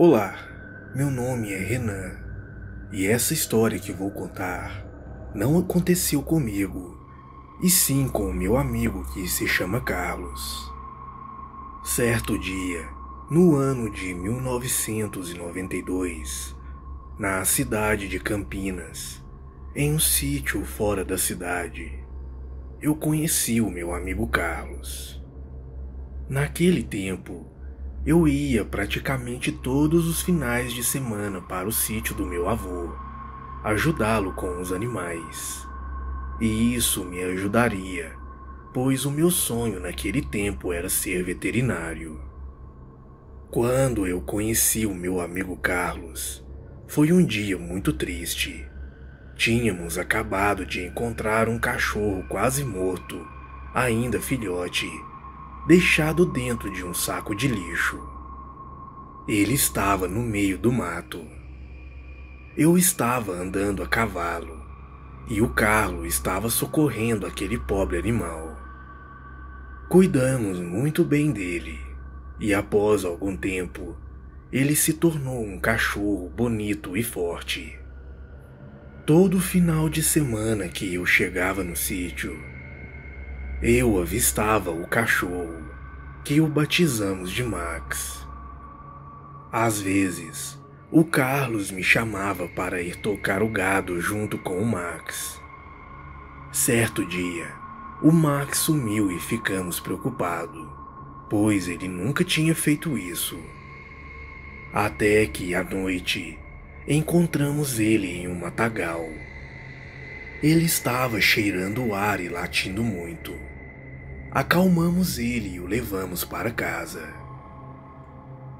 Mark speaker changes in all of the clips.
Speaker 1: Olá, meu nome é Renan e essa história que vou contar não aconteceu comigo, e sim com o meu amigo que se chama Carlos. Certo dia, no ano de 1992, na cidade de Campinas, em um sítio fora da cidade, eu conheci o meu amigo Carlos. Naquele tempo, eu ia praticamente todos os finais de semana para o sítio do meu avô, ajudá-lo com os animais. E isso me ajudaria, pois o meu sonho naquele tempo era ser veterinário. Quando eu conheci o meu amigo Carlos, foi um dia muito triste. Tínhamos acabado de encontrar um cachorro quase morto, ainda filhote, deixado dentro de um saco de lixo. Ele estava no meio do mato. Eu estava andando a cavalo e o Carlo estava socorrendo aquele pobre animal. Cuidamos muito bem dele e após algum tempo ele se tornou um cachorro bonito e forte. Todo final de semana que eu chegava no sítio, eu avistava o cachorro, que o batizamos de Max. Às vezes, o Carlos me chamava para ir tocar o gado junto com o Max. Certo dia, o Max sumiu e ficamos preocupados, pois ele nunca tinha feito isso. Até que à noite encontramos ele em um matagal. Ele estava cheirando o ar e latindo muito. Acalmamos ele e o levamos para casa.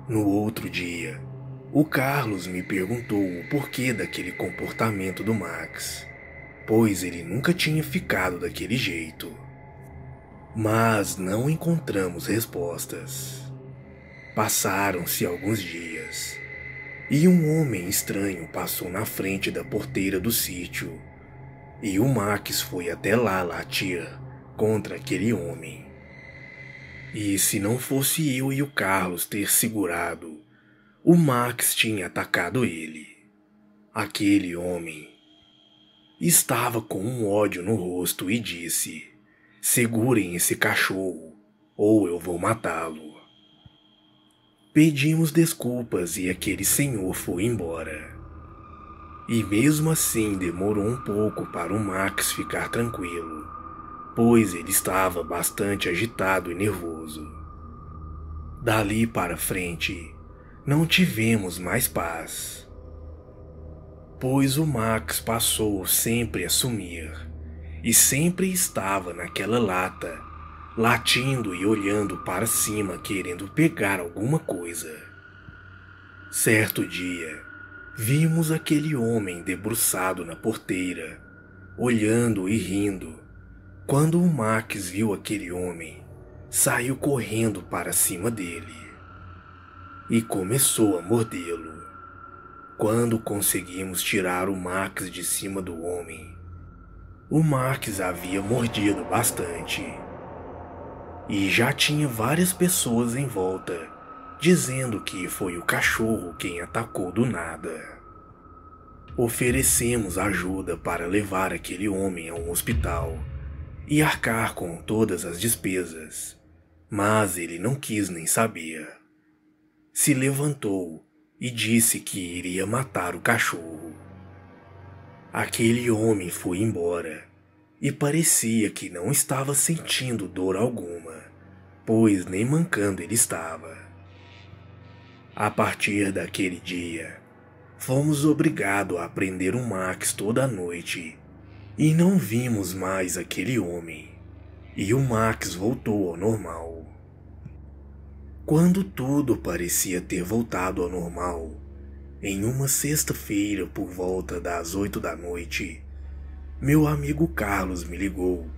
Speaker 1: No outro dia, o Carlos me perguntou o porquê daquele comportamento do Max, pois ele nunca tinha ficado daquele jeito. Mas não encontramos respostas. Passaram-se alguns dias e um homem estranho passou na frente da porteira do sítio e o Max foi até lá latir contra aquele homem. E se não fosse eu e o Carlos ter segurado, o Max tinha atacado ele. Aquele homem estava com um ódio no rosto e disse: Segurem esse cachorro, ou eu vou matá-lo. Pedimos desculpas e aquele senhor foi embora. E mesmo assim demorou um pouco para o Max ficar tranquilo, pois ele estava bastante agitado e nervoso. Dali para frente, não tivemos mais paz, pois o Max passou sempre a sumir e sempre estava naquela lata, latindo e olhando para cima querendo pegar alguma coisa. Certo dia, Vimos aquele homem debruçado na porteira, olhando e rindo. Quando o Max viu aquele homem, saiu correndo para cima dele e começou a mordê-lo. Quando conseguimos tirar o Max de cima do homem, o Max havia mordido bastante e já tinha várias pessoas em volta dizendo que foi o cachorro quem atacou do nada. Oferecemos ajuda para levar aquele homem a um hospital e arcar com todas as despesas, mas ele não quis nem saber. Se levantou e disse que iria matar o cachorro. Aquele homem foi embora e parecia que não estava sentindo dor alguma, pois nem mancando ele estava. A partir daquele dia, fomos obrigados a prender o Max toda noite e não vimos mais aquele homem. E o Max voltou ao normal. Quando tudo parecia ter voltado ao normal, em uma sexta-feira por volta das oito da noite, meu amigo Carlos me ligou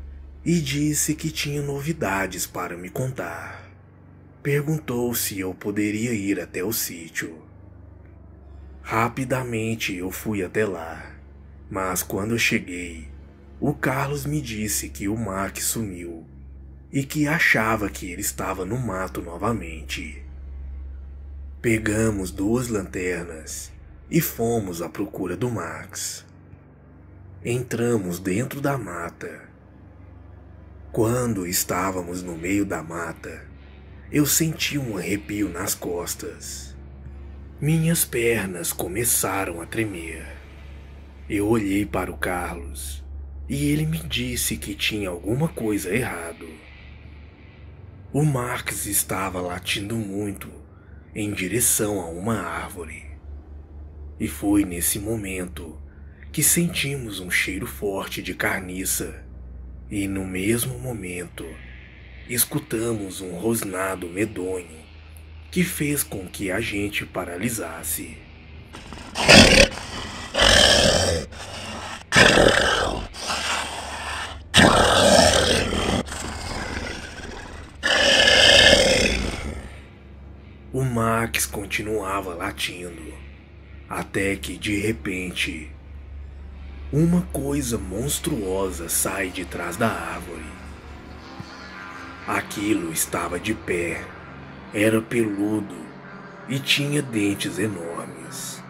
Speaker 1: e disse que tinha novidades para me contar. Perguntou se eu poderia ir até o sítio. Rapidamente eu fui até lá, mas quando eu cheguei, o Carlos me disse que o Max sumiu e que achava que ele estava no mato novamente. Pegamos duas lanternas e fomos à procura do Max. Entramos dentro da mata. Quando estávamos no meio da mata, eu senti um arrepio nas costas. Minhas pernas começaram a tremer. Eu olhei para o Carlos e ele me disse que tinha alguma coisa errado. O Max estava latindo muito em direção a uma árvore. E foi nesse momento que sentimos um cheiro forte de carniça, e no mesmo momento escutamos um rosnado medonho que fez com que a gente paralisasse. O Max continuava latindo, até que de repente, uma coisa monstruosa sai de trás da árvore. Aquilo estava de pé, era peludo e tinha dentes enormes.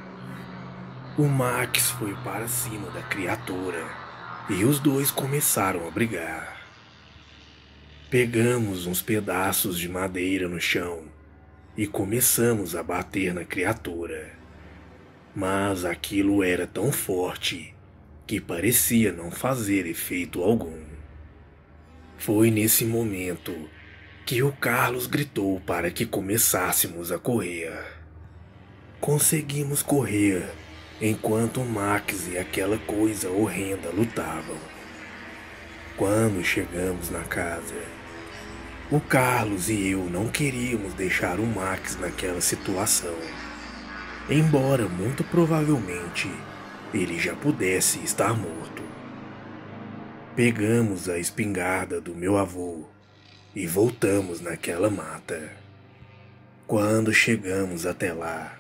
Speaker 1: O Max foi para cima da criatura e os dois começaram a brigar. Pegamos uns pedaços de madeira no chão e começamos a bater na criatura. Mas aquilo era tão forte que parecia não fazer efeito algum. Foi nesse momento que o Carlos gritou para que começássemos a correr. Conseguimos correr enquanto o Max e aquela coisa horrenda lutavam. Quando chegamos na casa, o Carlos e eu não queríamos deixar o Max naquela situação. Embora muito provavelmente ele já pudesse estar morto. Pegamos a espingarda do meu avô e voltamos naquela mata. Quando chegamos até lá,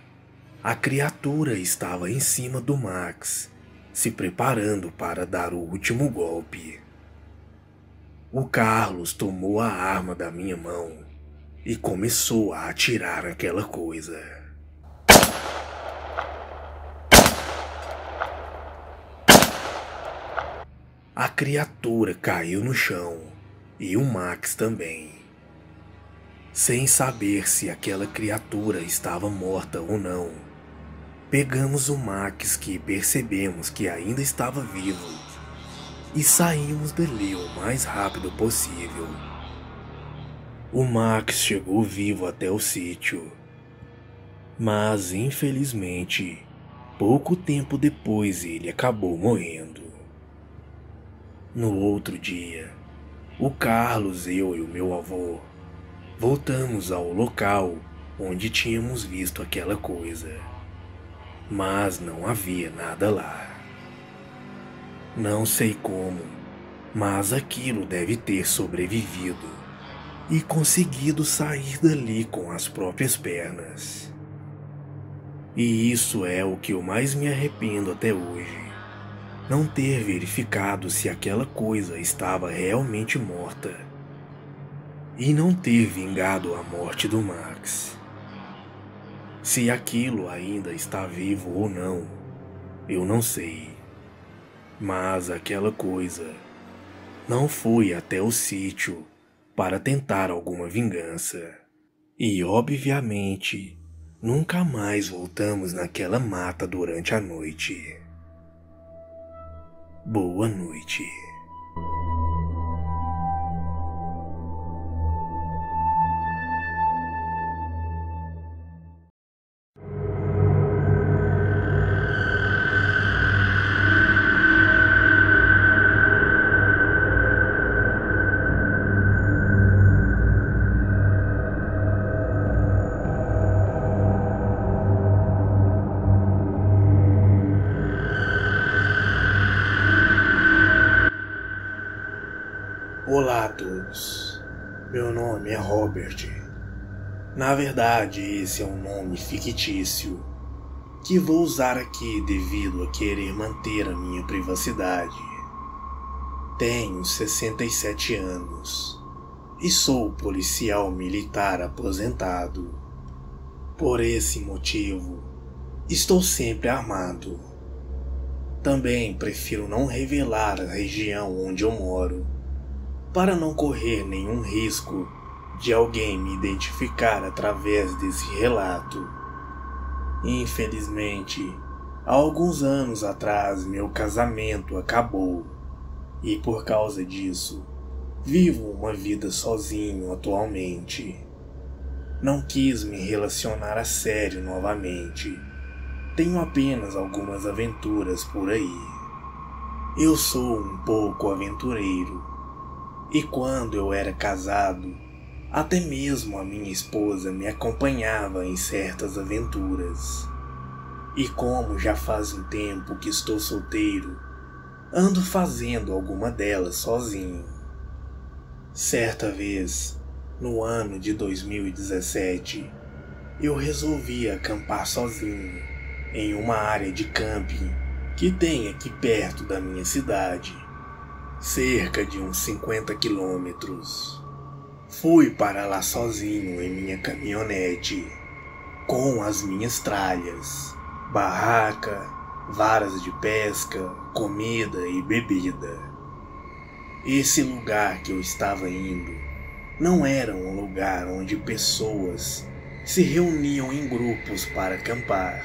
Speaker 1: a criatura estava em cima do Max, se preparando para dar o último golpe. O Carlos tomou a arma da minha mão e começou a atirar aquela coisa. A criatura caiu no chão e o Max também. Sem saber se aquela criatura estava morta ou não, pegamos o Max que percebemos que ainda estava vivo e saímos dali o mais rápido possível. O Max chegou vivo até o sítio, mas infelizmente, pouco tempo depois ele acabou morrendo. No outro dia, o Carlos, eu e o meu avô voltamos ao local onde tínhamos visto aquela coisa, mas não havia nada lá. Não sei como, mas aquilo deve ter sobrevivido e conseguido sair dali com as próprias pernas. E isso é o que eu mais me arrependo até hoje. Não ter verificado se aquela coisa estava realmente morta. E não ter vingado a morte do Max. Se aquilo ainda está vivo ou não, eu não sei. Mas aquela coisa não foi até o sítio para tentar alguma vingança. E obviamente nunca mais voltamos naquela mata durante a noite. Boa noite. Meu nome é Robert. Na verdade, esse é um nome fictício que vou usar aqui devido a querer manter a minha privacidade. Tenho 67 anos e sou policial militar aposentado. Por esse motivo, estou sempre armado. Também prefiro não revelar a região onde eu moro, para não correr nenhum risco de alguém me identificar através desse relato. Infelizmente, há alguns anos atrás meu casamento acabou e por causa disso vivo uma vida sozinho atualmente. Não quis me relacionar a sério novamente. Tenho apenas algumas aventuras por aí. Eu sou um pouco aventureiro. E quando eu era casado, até mesmo a minha esposa me acompanhava em certas aventuras. E como já faz um tempo que estou solteiro, ando fazendo alguma delas sozinho. Certa vez, no ano de 2017, eu resolvi acampar sozinho em uma área de camping que tem aqui perto da minha cidade, cerca de uns 50 quilômetros. Fui para lá sozinho em minha caminhonete, com as minhas tralhas, barraca, varas de pesca, comida e bebida. Esse lugar que eu estava indo não era um lugar onde pessoas se reuniam em grupos para acampar.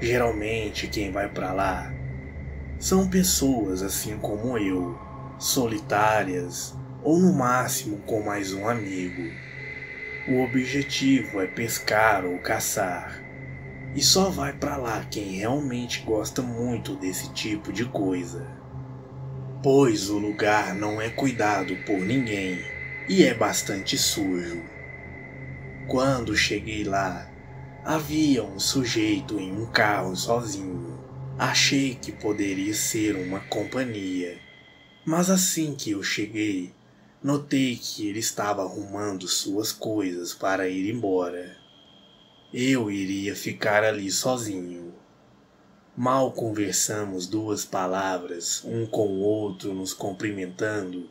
Speaker 1: Geralmente quem vai para lá são pessoas assim como eu, solitárias ou no máximo com mais um amigo. O objetivo é pescar ou caçar. E só vai para lá quem realmente gosta muito desse tipo de coisa. Pois o lugar não é cuidado por ninguém e é bastante sujo. Quando cheguei lá, havia um sujeito em um carro sozinho. Achei que poderia ser uma companhia, mas assim que eu cheguei, notei que ele estava arrumando suas coisas para ir embora. Eu iria ficar ali sozinho. Mal conversamos duas palavras, um com o outro nos cumprimentando,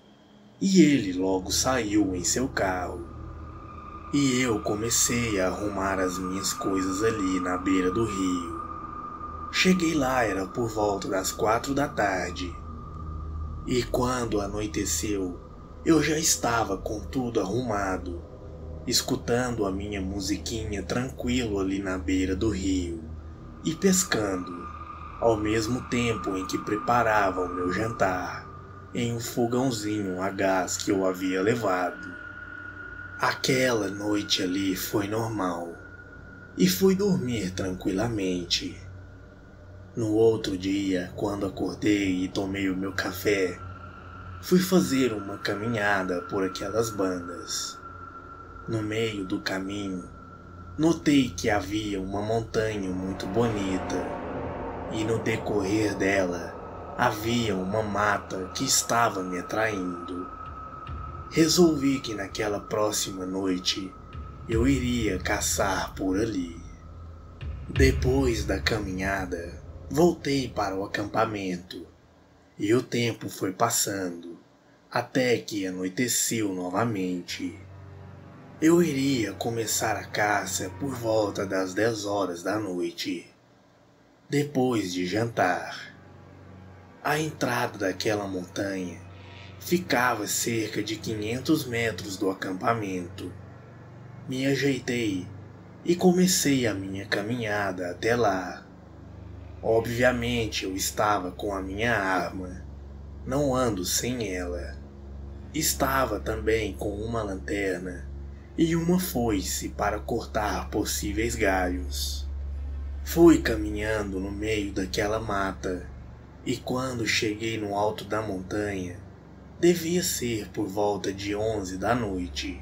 Speaker 1: e ele logo saiu em seu carro. E eu comecei a arrumar as minhas coisas ali na beira do rio. Cheguei lá era por volta das quatro da tarde. E quando anoiteceu, eu já estava com tudo arrumado, escutando a minha musiquinha tranquilo ali na beira do rio e pescando, ao mesmo tempo em que preparava o meu jantar em um fogãozinho a gás que eu havia levado. Aquela noite ali foi normal e fui dormir tranquilamente. No outro dia, quando acordei e tomei o meu café, fui fazer uma caminhada por aquelas bandas. No meio do caminho, notei que havia uma montanha muito bonita e no decorrer dela havia uma mata que estava me atraindo. Resolvi que naquela próxima noite eu iria caçar por ali. Depois da caminhada, voltei para o acampamento e o tempo foi passando até que anoiteceu novamente. Eu iria começar a caça por volta das 10 horas da noite, depois de jantar. A entrada daquela montanha ficava cerca de 500 metros do acampamento. Me ajeitei e comecei a minha caminhada até lá. Obviamente eu estava com a minha arma, não ando sem ela. Estava também com uma lanterna e uma foice para cortar possíveis galhos. Fui caminhando no meio daquela mata e quando cheguei no alto da montanha, devia ser por volta de onze da noite.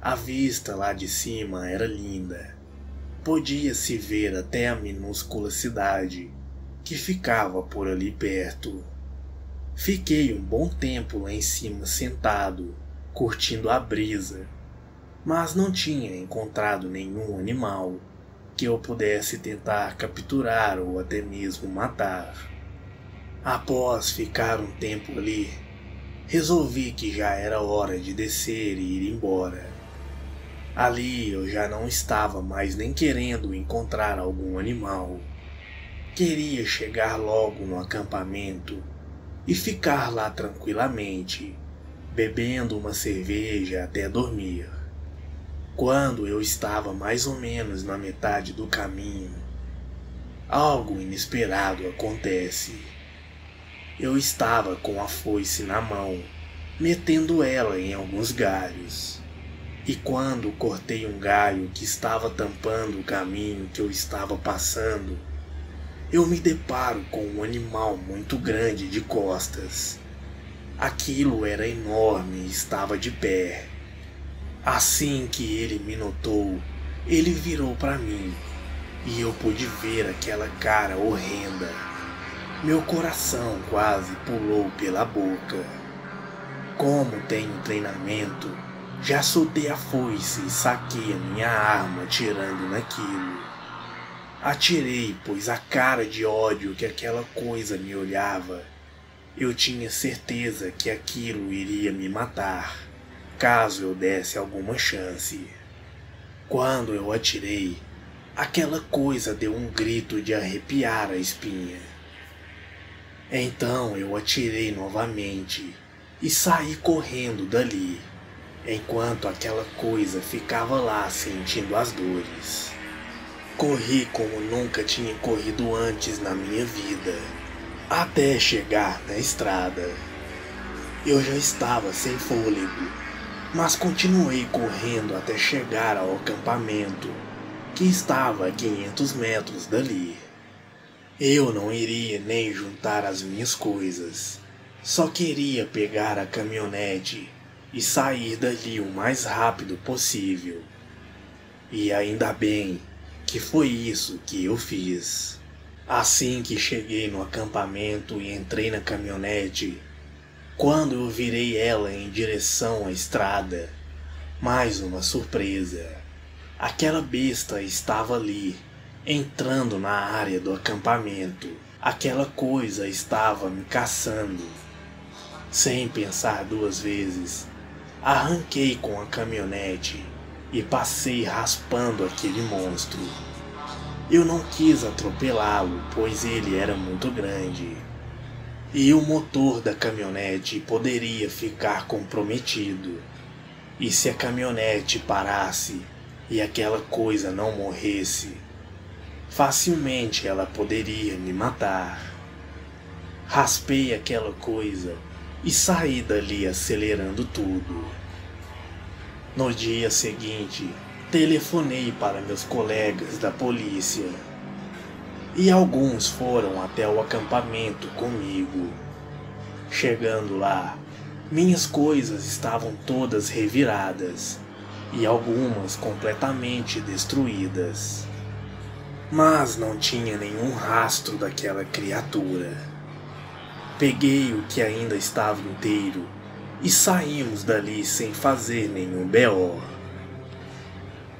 Speaker 1: A vista lá de cima era linda. Podia-se ver até a minúscula cidade que ficava por ali perto. Fiquei um bom tempo lá em cima sentado, curtindo a brisa, mas não tinha encontrado nenhum animal que eu pudesse tentar capturar ou até mesmo matar. Após ficar um tempo ali, resolvi que já era hora de descer e ir embora. Ali eu já não estava mais nem querendo encontrar algum animal. Queria chegar logo no acampamento e ficar lá tranquilamente, bebendo uma cerveja até dormir. Quando eu estava mais ou menos na metade do caminho, algo inesperado acontece. Eu estava com a foice na mão, metendo ela em alguns galhos. E quando cortei um galho que estava tampando o caminho que eu estava passando, eu me deparo com um animal muito grande de costas. Aquilo era enorme e estava de pé. Assim que ele me notou, ele virou para mim e eu pude ver aquela cara horrenda. Meu coração quase pulou pela boca. Como tenho treinamento, já soltei a foice e saquei a minha arma atirando naquilo. Atirei, pois a cara de ódio que aquela coisa me olhava, eu tinha certeza que aquilo iria me matar, caso eu desse alguma chance. Quando eu atirei, aquela coisa deu um grito de arrepiar a espinha. Então eu atirei novamente e saí correndo dali enquanto aquela coisa ficava lá sentindo as dores. Corri como nunca tinha corrido antes na minha vida, até chegar na estrada. Eu já estava sem fôlego, mas continuei correndo até chegar ao acampamento, que estava a 500 metros dali. Eu não iria nem juntar as minhas coisas, só queria pegar a caminhonete e sair dali o mais rápido possível. E ainda bem que foi isso que eu fiz. Assim que cheguei no acampamento e entrei na caminhonete, quando eu virei ela em direção à estrada, mais uma surpresa. Aquela besta estava ali, entrando na área do acampamento. Aquela coisa estava me caçando. Sem pensar duas vezes, Arranquei com a caminhonete e passei raspando aquele monstro. Eu não quis atropelá-lo, pois ele era muito grande. E o motor da caminhonete poderia ficar comprometido. E se a caminhonete parasse e aquela coisa não morresse, facilmente ela poderia me matar. Raspei aquela coisa e saí dali acelerando tudo. No dia seguinte, telefonei para meus colegas da polícia e alguns foram até o acampamento comigo. Chegando lá, minhas coisas estavam todas reviradas e algumas completamente destruídas. Mas não tinha nenhum rastro daquela criatura. Peguei o que ainda estava inteiro e saímos dali sem fazer nenhum B.O.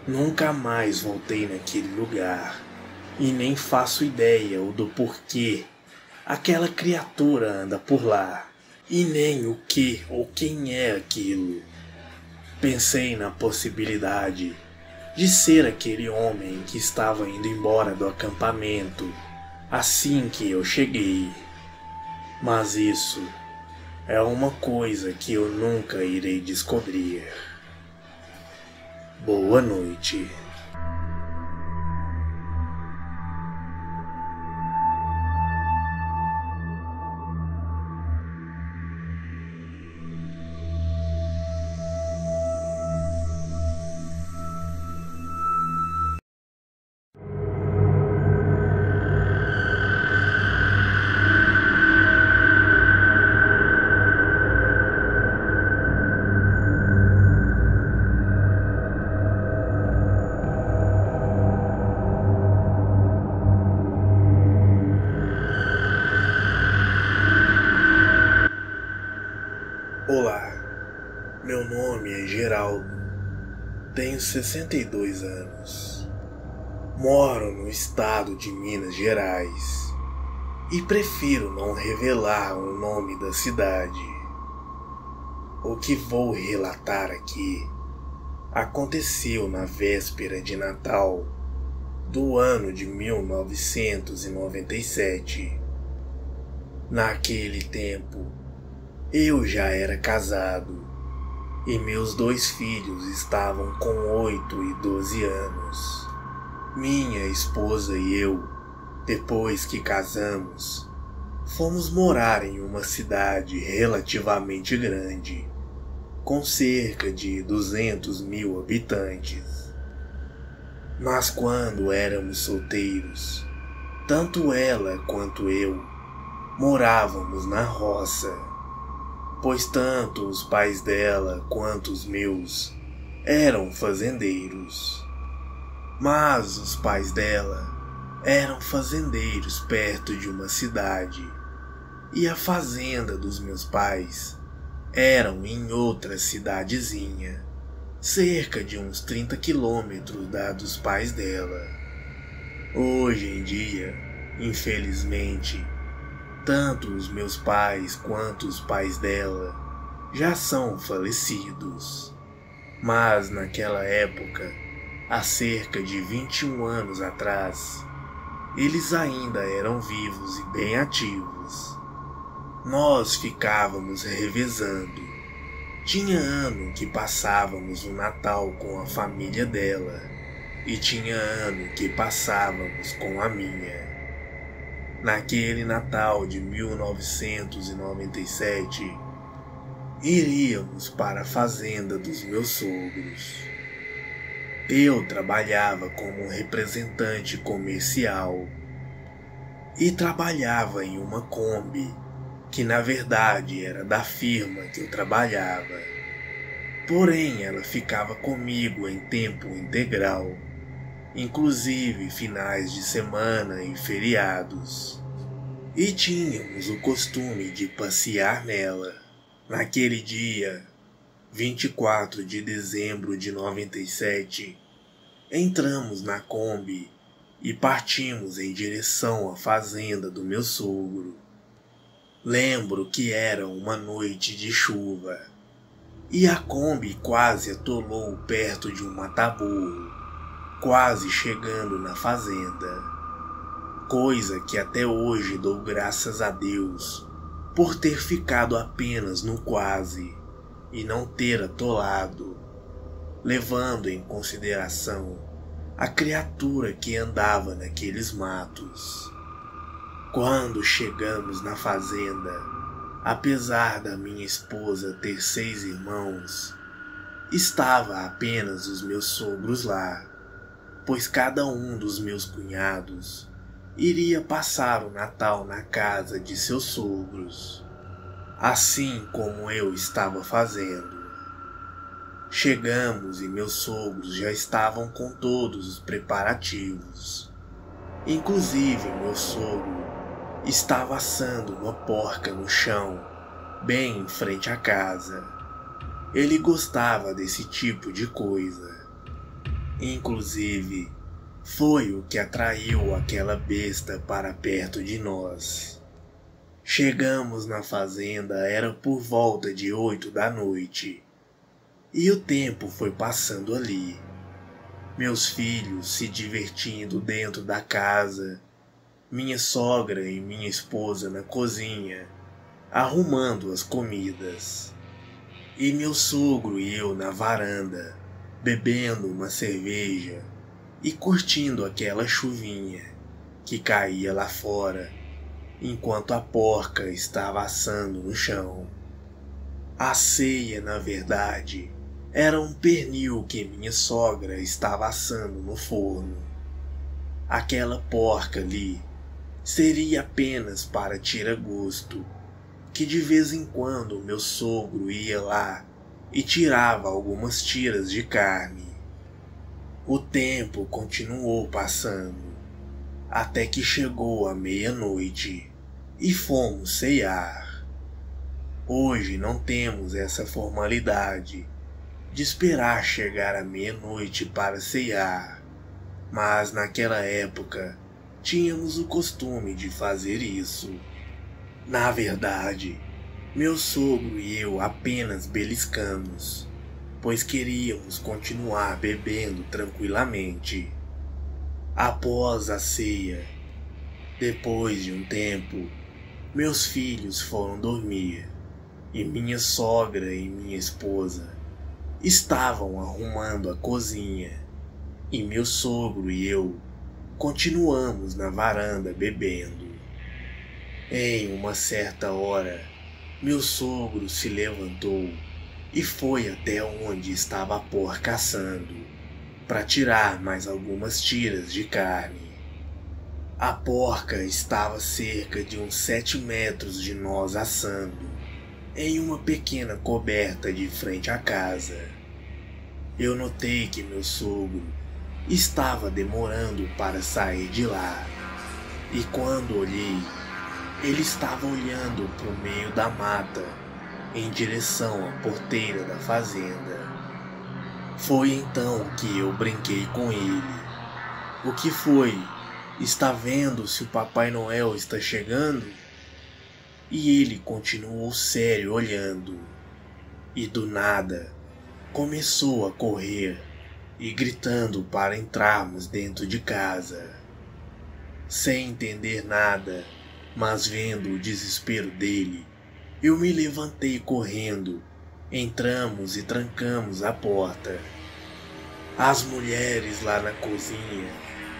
Speaker 1: Nunca mais voltei naquele lugar e nem faço ideia do porquê aquela criatura anda por lá e nem o que ou quem é aquilo. Pensei na possibilidade de ser aquele homem que estava indo embora do acampamento assim que eu cheguei. Mas isso é uma coisa que eu nunca irei descobrir. Boa noite. 62 anos, moro no estado de Minas Gerais e prefiro não revelar o nome da cidade. O que vou relatar aqui aconteceu na véspera de Natal do ano de 1997. Naquele tempo, eu já era casado e meus dois filhos estavam com 8 e 12 anos. Minha esposa e eu, depois que casamos, fomos morar em uma cidade relativamente grande, com cerca de 200 mil habitantes. Mas quando éramos solteiros, tanto ela quanto eu morávamos na roça, pois tanto os pais dela quanto os meus eram fazendeiros. Mas os pais dela eram fazendeiros perto de uma cidade e a fazenda dos meus pais eram em outra cidadezinha, cerca de uns 30 quilômetros da dos pais dela. Hoje em dia, infelizmente, tanto os meus pais quanto os pais dela já são falecidos. Mas naquela época, há cerca de 21 anos atrás, eles ainda eram vivos e bem ativos. Nós ficávamos revezando. Tinha ano que passávamos o Natal com a família dela, e tinha ano que passávamos com a minha. Naquele Natal de 1997, iríamos para a fazenda dos meus sogros. Eu trabalhava como representante comercial e trabalhava em uma Kombi que na verdade era da firma que eu trabalhava. Porém, ela ficava comigo em tempo integral, inclusive finais de semana e feriados. E tínhamos o costume de passear nela. Naquele dia, 24 de dezembro de 97, entramos na Kombi e partimos em direção à fazenda do meu sogro. Lembro que era uma noite de chuva e a Kombi quase atolou perto de um mataburro, quase chegando na fazenda. Coisa que até hoje dou graças a Deus por ter ficado apenas no quase e não ter atolado, levando em consideração a criatura que andava naqueles matos. Quando chegamos na fazenda, apesar da minha esposa ter seis irmãos, estava apenas os meus sogros lá, pois cada um dos meus cunhados iria passar o Natal na casa de seus sogros, assim como eu estava fazendo. Chegamos e meus sogros já estavam com todos os preparativos. Inclusive meu sogro estava assando uma porca no chão, bem em frente à casa. Ele gostava desse tipo de coisa. Inclusive, foi o que atraiu aquela besta para perto de nós. Chegamos na fazenda era por volta de oito da noite, e o tempo foi passando ali. Meus filhos se divertindo dentro da casa minha sogra e minha esposa na cozinha, arrumando as comidas, e meu sogro e eu na varanda, bebendo uma cerveja e curtindo aquela chuvinha que caía lá fora, enquanto a porca estava assando no chão. A ceia, na verdade, era um pernil que minha sogra estava assando no forno. Aquela porca ali seria apenas para tirar gosto, que de vez em quando meu sogro ia lá e tirava algumas tiras de carne. O tempo continuou passando, até que chegou a meia-noite e fomos ceiar. Hoje não temos essa formalidade de esperar chegar a meia-noite para ceiar, mas naquela época tínhamos o costume de fazer isso. Na verdade, meu sogro e eu apenas beliscamos, pois queríamos continuar bebendo tranquilamente. Após a ceia, depois de um tempo, meus filhos foram dormir e minha sogra e minha esposa estavam arrumando a cozinha e meu sogro e eu continuamos na varanda bebendo. Em uma certa hora, meu sogro se levantou e foi até onde estava a porca assando para tirar mais algumas tiras de carne. A porca estava cerca de uns sete metros de nós assando, em uma pequena coberta de frente à casa. Eu notei que meu sogro estava demorando para sair de lá, e quando olhei, ele estava olhando para o meio da mata, em direção à porteira da fazenda. Foi então que eu brinquei com ele. O que foi? Está vendo se o Papai Noel está chegando? E ele continuou sério olhando. E do nada começou a correr e gritando para entrarmos dentro de casa. Sem entender nada, mas vendo o desespero dele, eu me levantei correndo. Entramos e trancamos a porta. As mulheres lá na cozinha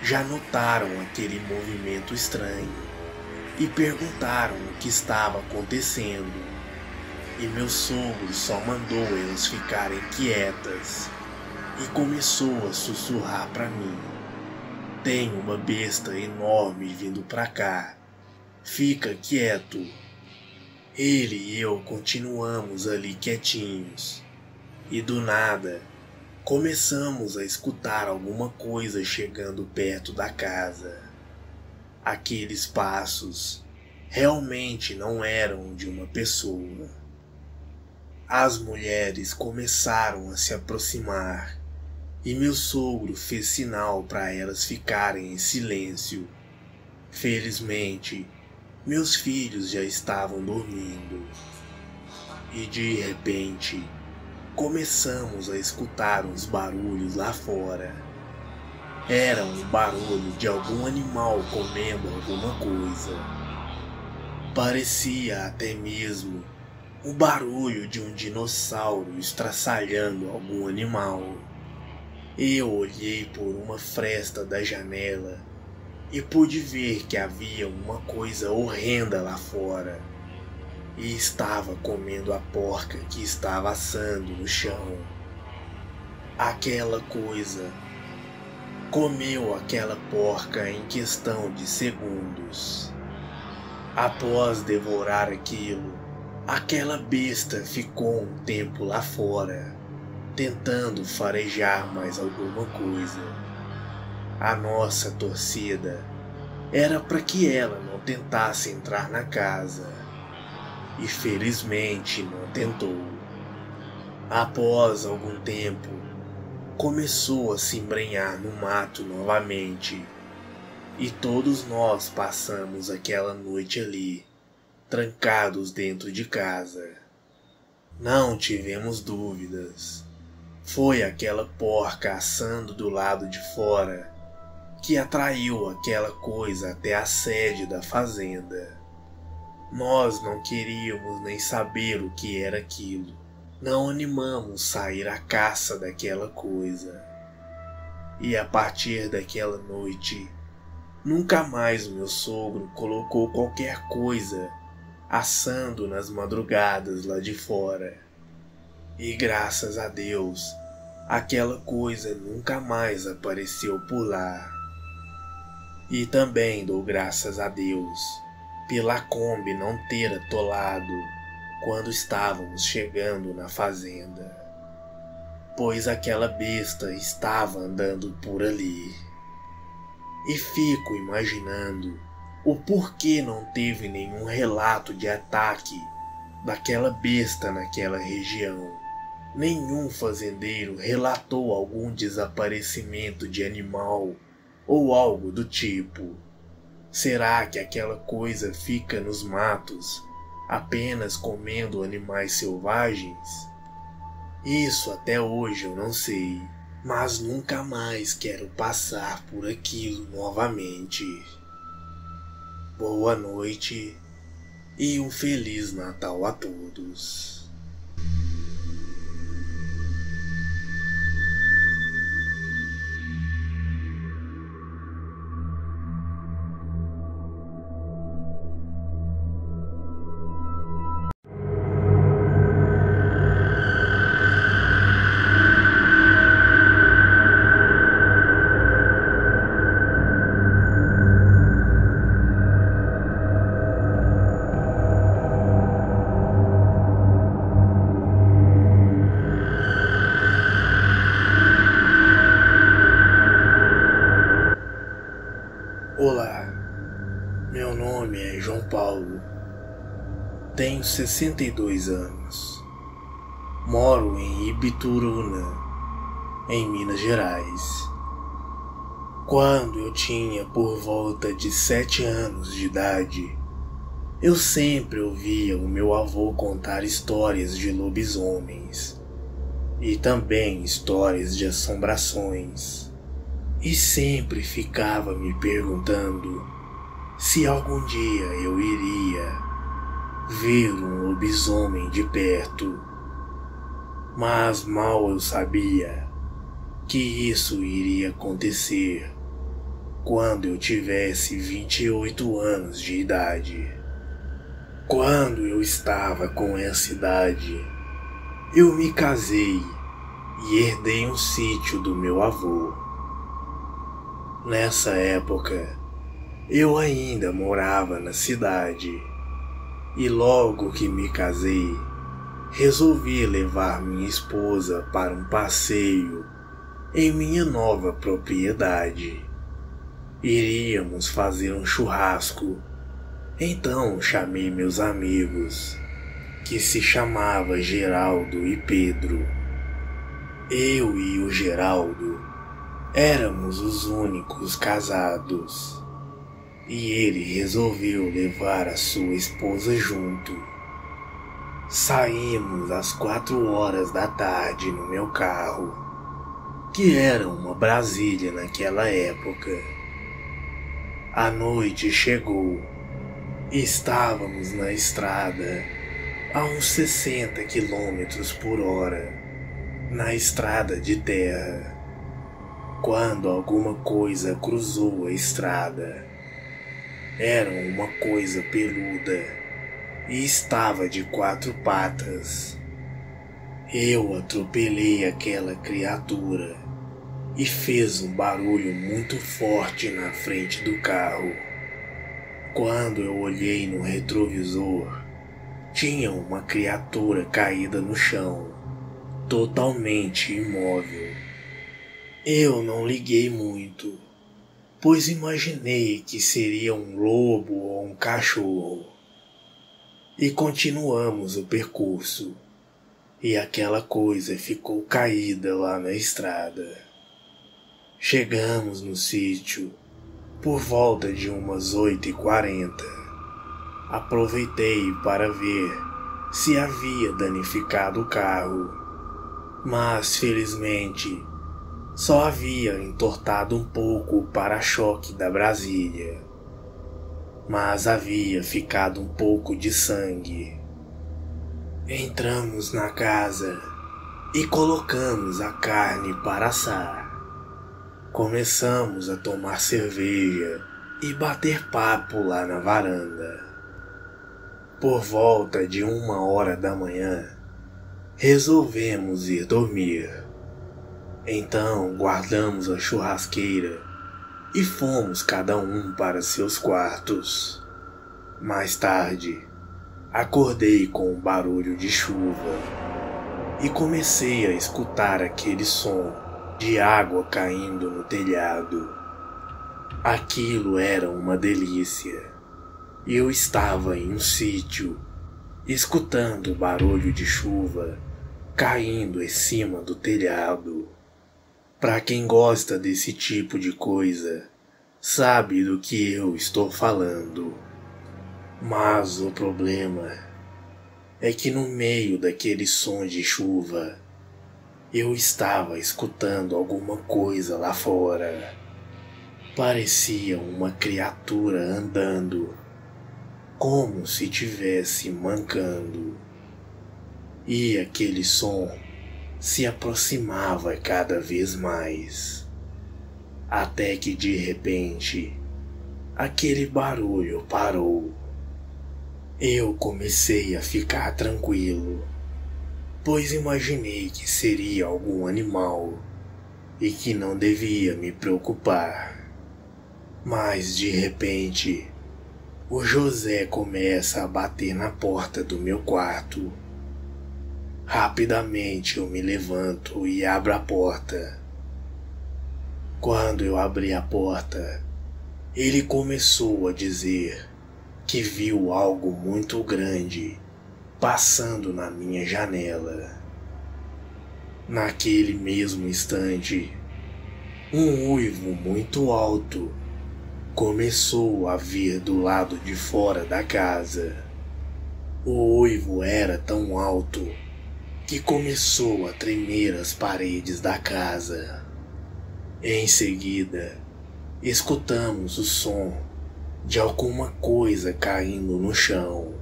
Speaker 1: já notaram aquele movimento estranho e perguntaram o que estava acontecendo. E meu sogro só mandou elas ficarem quietas e começou a sussurrar para mim: Tem uma besta enorme vindo para cá. Fica quieto. Ele e eu continuamos ali quietinhos. E do nada, Começamos a escutar alguma coisa chegando perto da casa. Aqueles passos realmente não eram de uma pessoa. As mulheres começaram a se aproximar e meu sogro fez sinal para elas ficarem em silêncio. Felizmente, meus filhos já estavam dormindo. E de repente, começamos a escutar uns barulhos lá fora. Era um barulho de algum animal comendo alguma coisa. Parecia até mesmo o barulho de um dinossauro estraçalhando algum animal. Eu olhei por uma fresta da janela e pude ver que havia uma coisa horrenda lá fora e estava comendo a porca que estava assando no chão. Aquela coisa comeu aquela porca em questão de segundos. Após devorar aquilo, aquela besta ficou um tempo lá fora, tentando farejar mais alguma coisa. A nossa torcida era para que ela não tentasse entrar na casa e felizmente não tentou. Após algum tempo, começou a se embrenhar no mato novamente, e todos nós passamos aquela noite ali, trancados dentro de casa. Não tivemos dúvidas. Foi aquela porca assando do lado de fora que atraiu aquela coisa até a sede da fazenda. Nós não queríamos nem saber o que era aquilo. Não animamos sair à caça daquela coisa. E a partir daquela noite, nunca mais meu sogro colocou qualquer coisa assando nas madrugadas lá de fora. E graças a Deus, aquela coisa nunca mais apareceu por lá. E também dou graças a Deus pela Kombi não ter atolado quando estávamos chegando na fazenda, pois aquela besta estava andando por ali. E fico imaginando o porquê não teve nenhum relato de ataque daquela besta naquela região. Nenhum fazendeiro relatou algum desaparecimento de animal ou algo do tipo. Será que aquela coisa fica nos matos, apenas comendo animais selvagens? Isso até hoje eu não sei, mas nunca mais quero passar por aquilo novamente. Boa noite e um Feliz Natal a todos. Tenho 62 anos, moro em Ibituruna, em Minas Gerais. Quando eu tinha por volta de sete anos de idade, eu sempre ouvia o meu avô contar histórias de lobisomens e também histórias de assombrações e sempre ficava me perguntando se algum dia eu iria ver um lobisomem de perto. Mas mal eu sabia que isso iria acontecer quando eu tivesse 28 anos de idade. Quando eu estava com essa idade, eu me casei e herdei um sítio do meu avô. Nessa época, eu ainda morava na cidade e logo que me casei, resolvi levar minha esposa para um passeio em minha nova propriedade. Iríamos fazer um churrasco. Então chamei meus amigos, que se chamava Geraldo e Pedro. Eu e o Geraldo Éramos os únicos casados. E ele resolveu levar a sua esposa junto. Saímos às quatro horas da tarde no meu carro, que era uma Brasília naquela época. A noite chegou e estávamos na estrada a uns 60 quilômetros por hora, na estrada de terra quando alguma coisa cruzou a estrada. Era uma coisa peluda e estava de quatro patas. Eu atropelei aquela criatura e fez um barulho muito forte na frente do carro. Quando eu olhei no retrovisor, tinha uma criatura caída no chão, totalmente imóvel. Eu não liguei muito, pois imaginei que seria um lobo ou um cachorro. E continuamos o percurso, e aquela coisa ficou caída lá na estrada. Chegamos no sítio por volta de umas oito e quarenta. Aproveitei para ver se havia danificado o carro, mas felizmente só havia entortado um pouco o para-choque da Brasília, mas havia ficado um pouco de sangue. Entramos na casa e colocamos a carne para assar. Começamos a tomar cerveja e bater papo lá na varanda. Por volta de uma hora da manhã, resolvemos ir dormir. Então guardamos a churrasqueira e fomos cada um para seus quartos. Mais tarde, acordei com um barulho de chuva e comecei a escutar aquele som de água caindo no telhado. Aquilo era uma delícia. Eu estava em um sítio, escutando o barulho de chuva caindo em cima do telhado. Para quem gosta desse tipo de coisa, sabe do que eu estou falando. Mas o problema é que no meio daquele som de chuva eu estava escutando alguma coisa lá fora. Parecia uma criatura andando, como se tivesse mancando. E aquele som se aproximava cada vez mais, até que de repente aquele barulho parou. Eu comecei a ficar tranquilo, pois imaginei que seria algum animal e que não devia me preocupar. Mas de repente, o José começa a bater na porta do meu quarto. Rapidamente eu me levanto e abro a porta. Quando eu abri a porta, ele começou a dizer que viu algo muito grande passando na minha janela. Naquele mesmo instante, um uivo muito alto começou a vir do lado de fora da casa. O uivo era tão alto que começou a tremer as paredes da casa. Em seguida, escutamos o som de alguma coisa caindo no chão.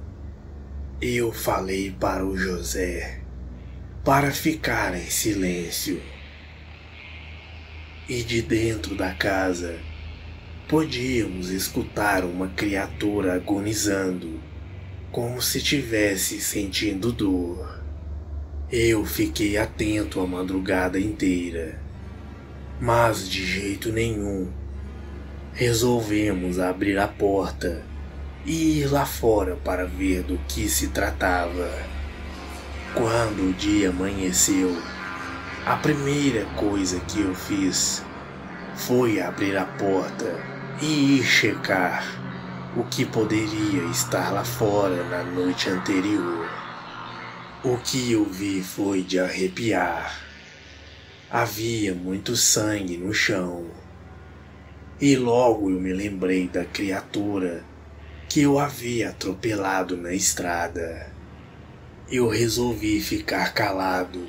Speaker 1: Eu falei para o José para ficar em silêncio. E de dentro da casa podíamos escutar uma criatura agonizando, como se tivesse sentindo dor. Eu fiquei atento a madrugada inteira, mas de jeito nenhum resolvemos abrir a porta e ir lá fora para ver do que se tratava. Quando o dia amanheceu, a primeira coisa que eu fiz foi abrir a porta e ir checar o que poderia estar lá fora na noite anterior. O que eu vi foi de arrepiar. Havia muito sangue no chão. E logo eu me lembrei da criatura que eu havia atropelado na estrada. Eu resolvi ficar calado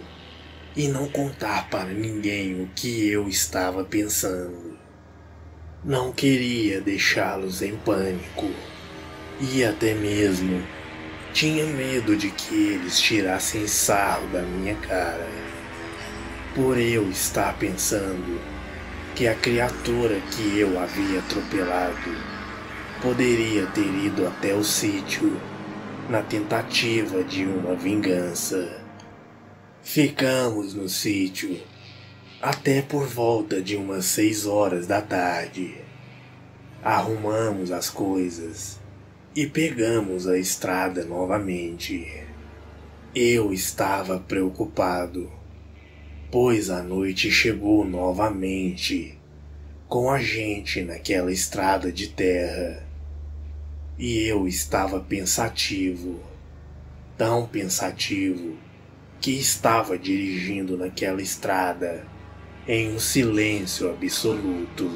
Speaker 1: e não contar para ninguém o que eu estava pensando. Não queria deixá-los em pânico e até mesmo tinha medo de que eles tirassem sarro da minha cara. Por eu estar pensando que a criatura que eu havia atropelado poderia ter ido até o sítio na tentativa de uma vingança. Ficamos no sítio até por volta de umas seis horas da tarde. Arrumamos as coisas e pegamos a estrada novamente. Eu estava preocupado, pois a noite chegou novamente com a gente naquela estrada de terra. E eu estava pensativo, tão pensativo, que estava dirigindo naquela estrada em um silêncio absoluto,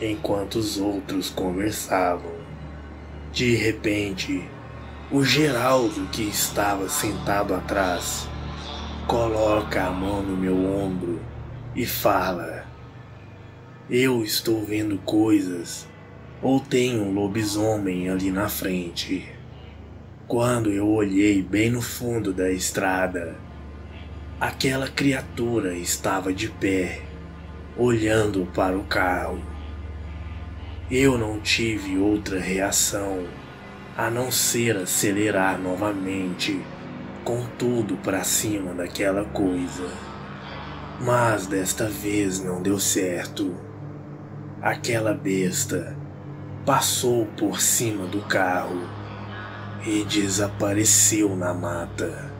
Speaker 1: enquanto os outros conversavam. De repente, o Geraldo, que estava sentado atrás, coloca a mão no meu ombro e fala: Eu estou vendo coisas, ou tem um lobisomem ali na frente. Quando eu olhei bem no fundo da estrada, aquela criatura estava de pé, olhando para o carro. Eu não tive outra reação a não ser acelerar novamente, com tudo para cima daquela coisa. Mas desta vez não deu certo. Aquela besta passou por cima do carro e desapareceu na mata.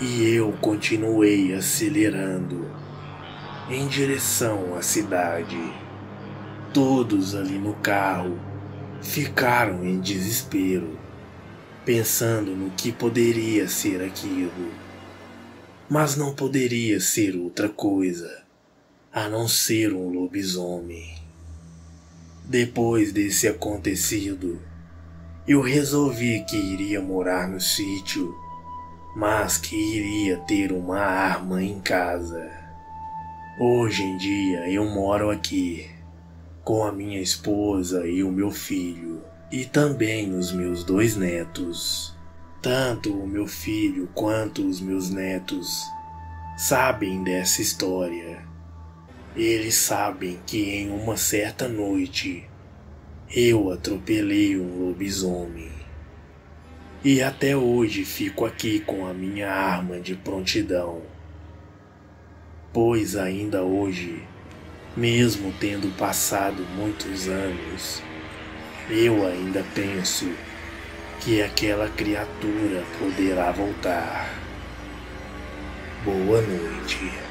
Speaker 1: E eu continuei acelerando em direção à cidade. Todos ali no carro ficaram em desespero, pensando no que poderia ser aquilo. Mas não poderia ser outra coisa a não ser um lobisomem. Depois desse acontecido, eu resolvi que iria morar no sítio mas que iria ter uma arma em casa. Hoje em dia eu moro aqui com a minha esposa e o meu filho, e também os meus dois netos. Tanto o meu filho quanto os meus netos sabem dessa história. Eles sabem que em uma certa noite eu atropelei um lobisomem. E até hoje fico aqui com a minha arma de prontidão. Pois ainda hoje, mesmo tendo passado muitos anos, eu ainda penso que aquela criatura poderá voltar. Boa noite.